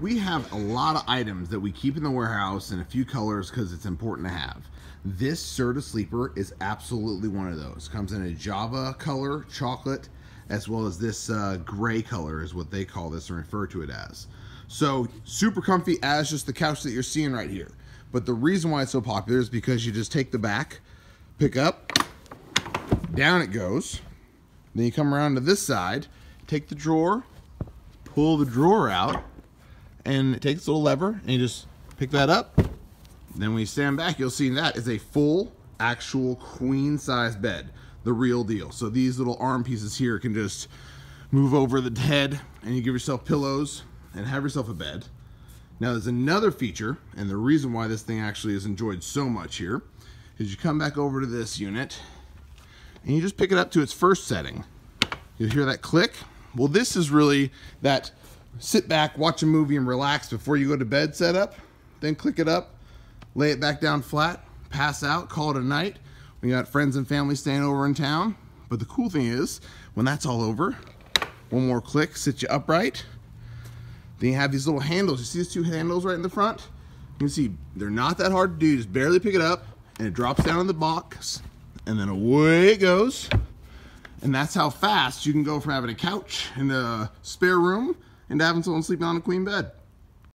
we have a lot of items that we keep in the warehouse in a few colors because it's important to have. This Serta Sleeper is absolutely one of those. Comes in a Java color, chocolate, as well as this uh, gray color is what they call this and refer to it as. So super comfy as just the couch that you're seeing right here. But the reason why it's so popular is because you just take the back, pick up, down it goes. Then you come around to this side, take the drawer, pull the drawer out, and it takes a little lever, and you just pick that up. Then when you stand back, you'll see that is a full, actual queen size bed, the real deal. So these little arm pieces here can just move over the head, and you give yourself pillows and have yourself a bed. Now there's another feature, and the reason why this thing actually is enjoyed so much here, is you come back over to this unit, and you just pick it up to its first setting. You'll hear that click. Well, this is really that sit back, watch a movie, and relax before you go to bed setup. Then click it up, lay it back down flat, pass out, call it a night. We got friends and family staying over in town. But the cool thing is, when that's all over, one more click, sit you upright. Then you have these little handles. You see these two handles right in the front? You can see they're not that hard to do. Just barely pick it up, and it drops down in the box, and then away it goes. And that's how fast you can go from having a couch in the spare room into having someone sleeping on a queen bed.